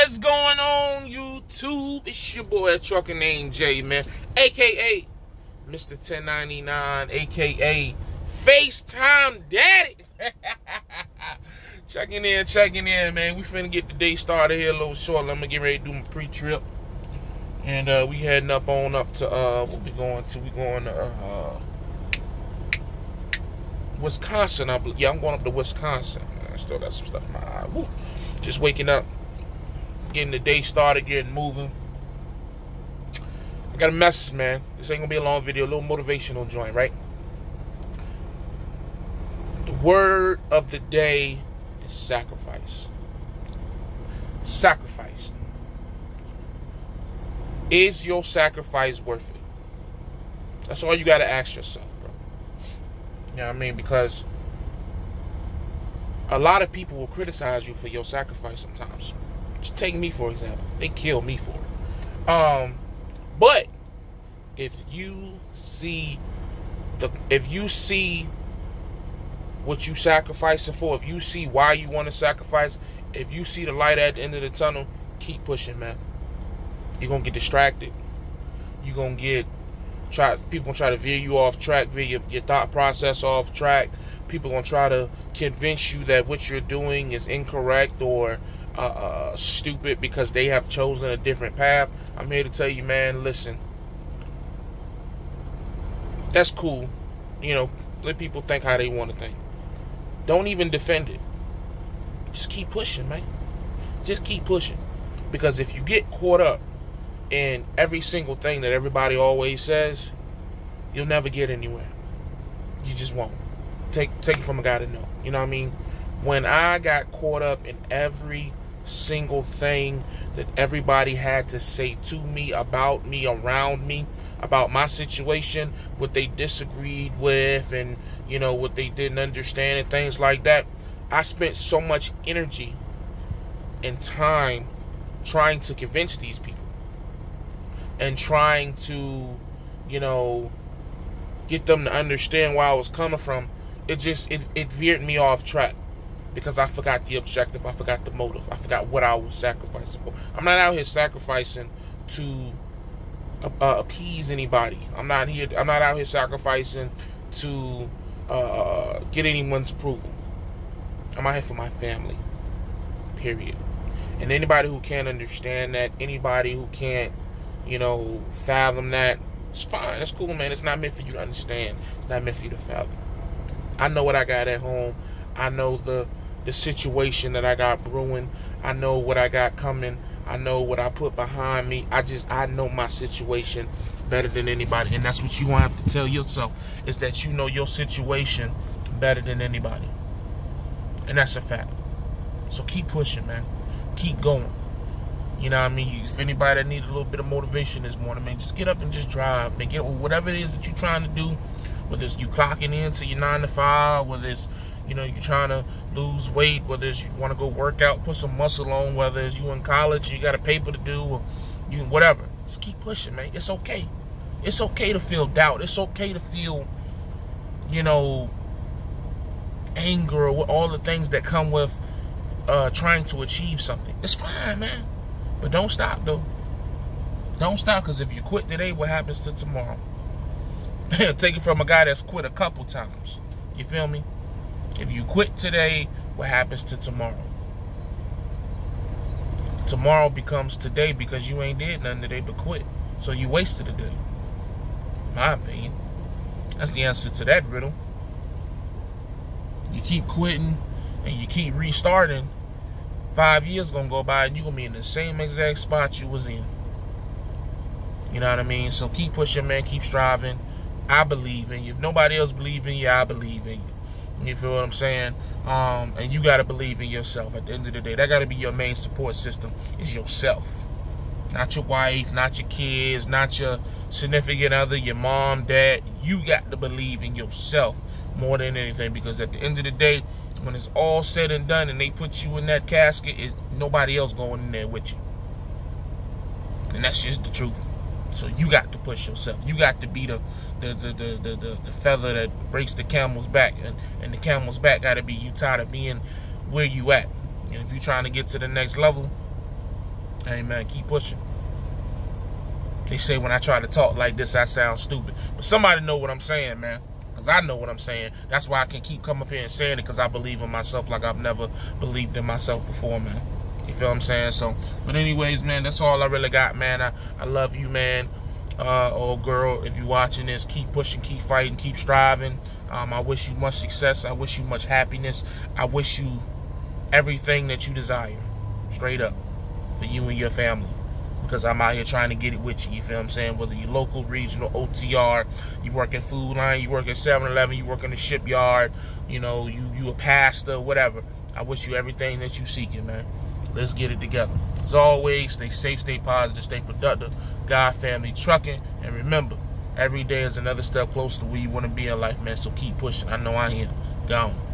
What's going on, YouTube? It's your boy, trucker named Jay, man. AKA Mr. 1099, AKA FaceTime Daddy. checking in, checking in, man. We finna get the day started here a little short. I'm gonna get ready to do my pre-trip. And uh, we heading up on up to, uh, what we going to? We going to, uh, Wisconsin, I believe. Yeah, I'm going up to Wisconsin. I still got some stuff in my eye. Woo. Just waking up, getting the day started, getting moving. I got a message, man. This ain't gonna be a long video, a little motivational joint, right? The word of the day is sacrifice. Sacrifice. Is your sacrifice worth it? That's all you gotta ask yourself. Bro. You know what I mean? Because a lot of people will criticize you for your sacrifice sometimes. Just take me for example. They kill me for it. Um, but if you see the if you see what you sacrificing for, if you see why you want to sacrifice, if you see the light at the end of the tunnel, keep pushing, man. You're gonna get distracted. You're gonna get try people gonna try to veer you off track, veer your, your thought process off track. People gonna try to convince you that what you're doing is incorrect or uh, uh, stupid because they have chosen a different path. I'm here to tell you, man. Listen, that's cool. You know, let people think how they want to think. Don't even defend it. Just keep pushing, man. Just keep pushing. Because if you get caught up in every single thing that everybody always says, you'll never get anywhere. You just won't. Take take it from a guy to know. You know what I mean? When I got caught up in every single thing that everybody had to say to me about me around me about my situation what they disagreed with and you know what they didn't understand and things like that i spent so much energy and time trying to convince these people and trying to, you know, get them to understand where I was coming from, it just it, it veered me off track because I forgot the objective, I forgot the motive, I forgot what I was sacrificing for. I'm not out here sacrificing to uh, appease anybody. I'm not here. I'm not out here sacrificing to uh, get anyone's approval. I'm out here for my family. Period. And anybody who can't understand that, anybody who can't you know, fathom that. It's fine. It's cool, man. It's not meant for you to understand. It's not meant for you to fathom. I know what I got at home. I know the the situation that I got brewing. I know what I got coming. I know what I put behind me. I just I know my situation better than anybody, and that's what you want to have to tell yourself is that you know your situation better than anybody, and that's a fact. So keep pushing, man. Keep going. You know what I mean? If anybody that needs a little bit of motivation this morning, man, just get up and just drive, man. Get whatever it is that you're trying to do, whether it's you clocking into your nine to five, whether it's you know you're trying to lose weight, whether it's you want to go work out, put some muscle on, whether it's you in college, you got a paper to do, or you whatever. Just keep pushing, man. It's okay. It's okay to feel doubt. It's okay to feel, you know, anger or all the things that come with uh, trying to achieve something. It's fine, man. But don't stop though. Don't stop because if you quit today, what happens to tomorrow? Take it from a guy that's quit a couple times. You feel me? If you quit today, what happens to tomorrow? Tomorrow becomes today because you ain't did nothing today but quit. So you wasted a day. My opinion. That's the answer to that riddle. You keep quitting and you keep restarting five years gonna go by and you're gonna be in the same exact spot you was in. You know what I mean? So keep pushing, man. Keep striving. I believe in you. If nobody else believes in you, I believe in you. You feel what I'm saying? Um, and you gotta believe in yourself. At the end of the day, that gotta be your main support system. Is yourself, not your wife, not your kids, not your significant other, your mom, dad. You got to believe in yourself more than anything because at the end of the day, when it's all said and done and they put you in that casket, is nobody else going in there with you. And that's just the truth. So you got to push yourself. You got to be the the the the the, the, the feather that breaks the camel's back, and and the camel's back got to be you tired of being where you at. And if you're trying to get to the next level, Hey man, keep pushing. They say when I try to talk like this, I sound stupid. But somebody know what I'm saying, man. Because I know what I'm saying. That's why I can keep coming up here and saying it because I believe in myself like I've never believed in myself before, man. You feel what I'm saying? So, but anyways, man, that's all I really got, man. I, I love you, man. Uh, oh, girl, if you're watching this, keep pushing, keep fighting, keep striving. Um, I wish you much success. I wish you much happiness. I wish you everything that you desire. Straight up. For you and your family because I'm out here trying to get it with you. You feel what I'm saying? Whether you're local, regional, OTR, you work in Food Lion, you work at 7-Eleven, you work in the shipyard, you know, you you a pastor, whatever. I wish you everything that you seeking, man. Let's get it together. As always, stay safe, stay positive, stay productive. God, family, trucking, and remember, every day is another step closer to where you want to be in life, man. So keep pushing. I know I am. Gone.